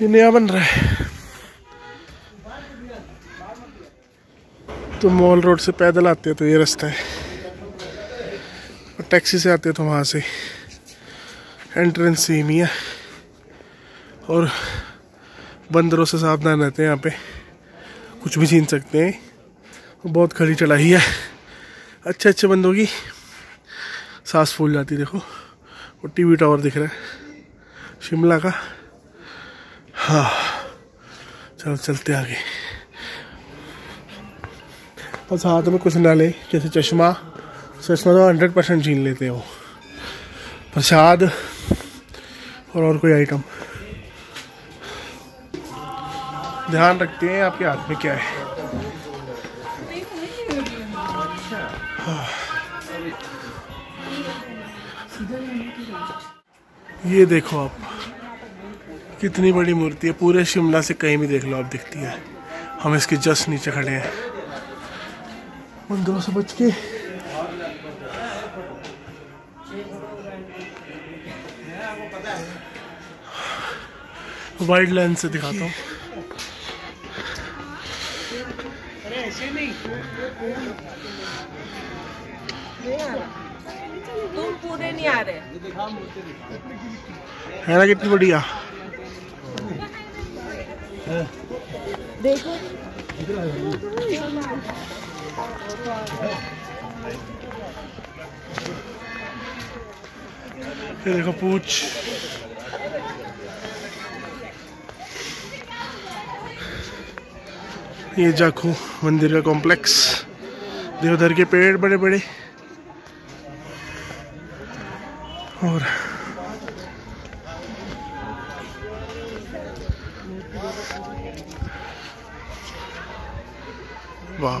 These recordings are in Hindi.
ये नया बन रहा है। तो मॉल रोड से पैदल आते हो तो ये रास्ता है। और टैक्सी से आते तो वहाँ से। एंट्रेंस सेम ही है। और बंदरों से सावधान रहते हैं यहाँ पे। कुछ भी छीन सकते हैं। बहुत खड़ी चढ़ाई है। अच्छे अच्छे बंदों की। सांस फूल जाती देखो। और टीवी टावर दिख रहा है। शिमला का। हाँ। चलो, चलते आगे। बस हाथ में कुछ ना ले जैसे चश्मा। चश्मा तो हंड्रेड परसेंट छीन लेते हो प्रसाद और और कोई आइटम ध्यान रखते हैं आपके हाथ में क्या है। ये देखो आप, कितनी बड़ी मूर्ति है। पूरे शिमला से कहीं भी देख लो आप, दिखती है। हम इसके जस्ट नीचे खड़े हैं। मंदिरों से बच के। वाइड लेंस से दिखाता हूँ। तुम पूरे नहीं आ रहे है ना कितनी बढ़िया? देखो। ये देखो पूछ। ये जाखू मंदिर का कॉम्प्लेक्स देवधर के पेड़ बड़े बड़े और वाह।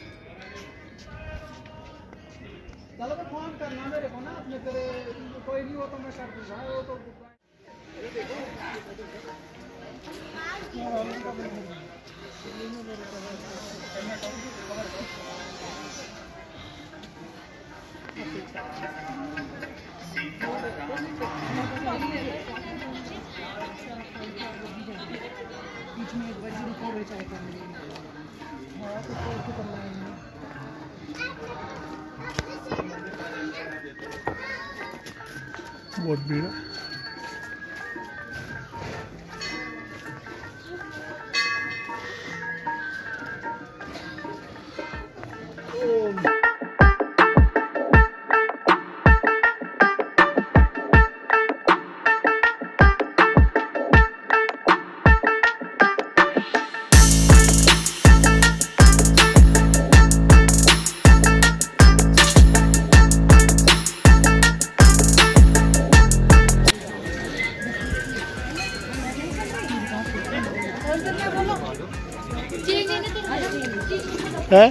चलो तो फ़ोन करना मेरे को ना, अपने तेरे, कोई नहीं हो तो मैं सर दूँगा वो तो बीच बहुत भीड़ है है?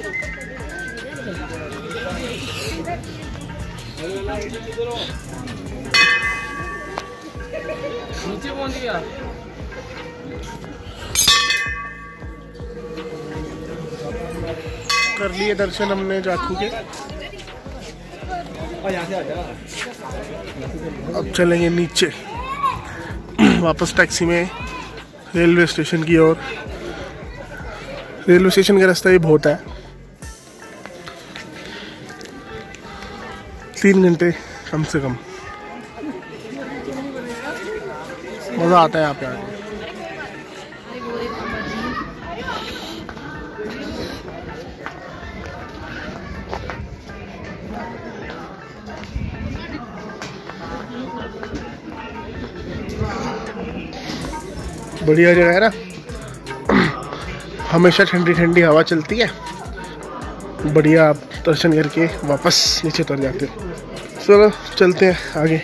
नीचे पहुँच गया कर लिए दर्शन हमने जाखू के। अब चलेंगे नीचे। वापस टैक्सी में रेलवे स्टेशन की ओर। रेलवे स्टेशन का रास्ता भी बहुत है। तीन घंटे कम से कम। मज़ा आता है यहाँ पे आके। बढ़िया जगह है ना? हमेशा ठंडी ठंडी हवा चलती है। बढ़िया आप दर्शन करके वापस नीचे उतर जाते हो। चलो, चलते हैं आगे।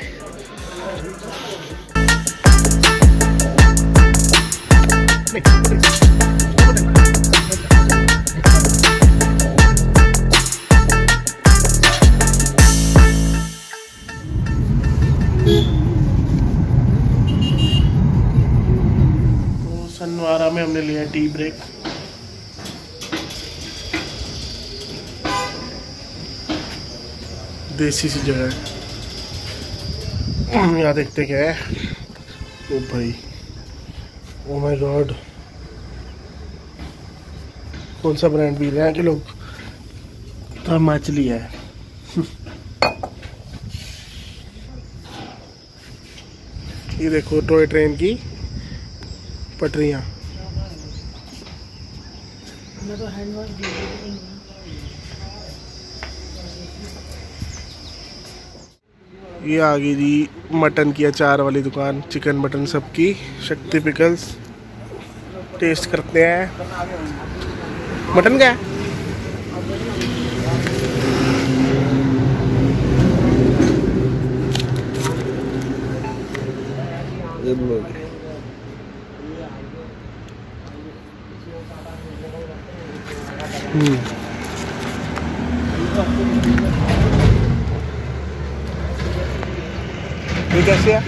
तो में हमने लिया टी ब्रेक। देसी सी जगह है यहाँ देखते क्या है। ओ भाई। ओ माय गॉड कौन सा ब्रांड पी रहे हैं कि लोग तो मछली है? ये देखो टॉय ट्रेन की पटरियाँ मैं तो हैंड वॉश दे ये आ गई जी मटन की अचार वाली दुकान, चिकन मटन सबकी, शक्ति पिकल्स टेस्ट करते हैं। मटन क्या है? हम्म। कैसे है?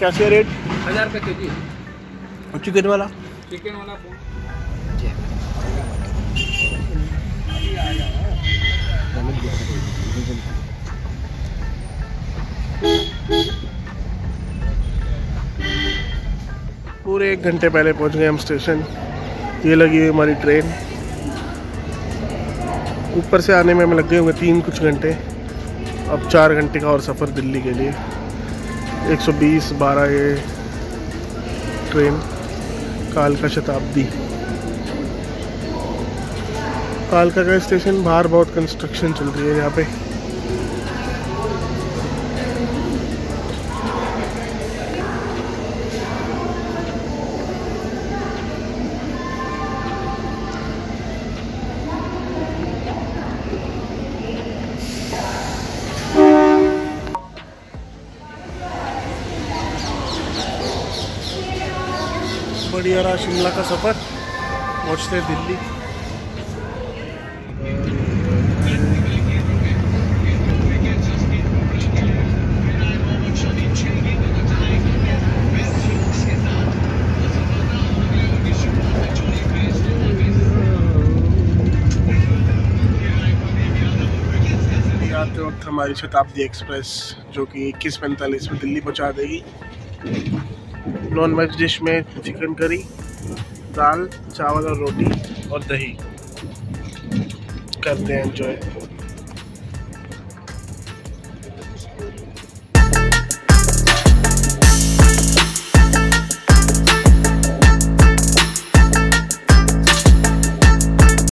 कैसे है रेट हज़ार रुपये के जी और चिकन वाला? चिकन वाला पूरे एक घंटे पहले पहुँच गए हम स्टेशन ये लगी हुई हमारी ट्रेन ऊपर से आने में हमें लग गए होंगे तीन कुछ घंटे। अब चार घंटे का और सफ़र दिल्ली के लिए। 120 बारह ये ट्रेन कालका शताब्दी। कालका का स्टेशन बाहर बहुत कंस्ट्रक्शन चल रही है यहाँ पे। रहा शिमला का सफ़र, पहुँचते दिल्ली। हमारी शताब्दी एक्सप्रेस, जो कि इक्कीस पैंतालीस में दिल्ली पहुँचा देगी। नॉन वेज डिश में चिकन करी, दाल, चावल और रोटी और दही। करते हैं एंजॉय